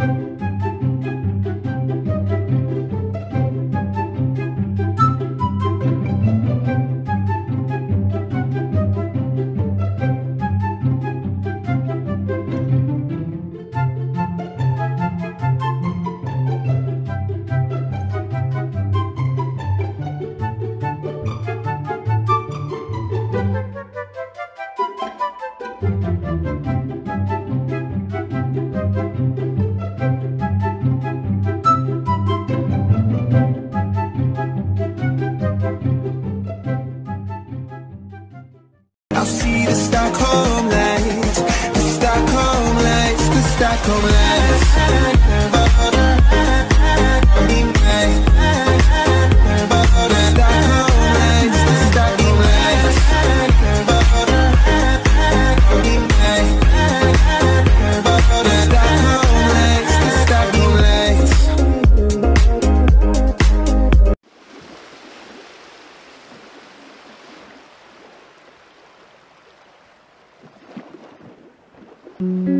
I'll see the Stockholm lights, the Stockholm lights, the Stockholm lights. I'll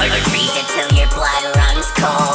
Or freeze till your blood runs cold.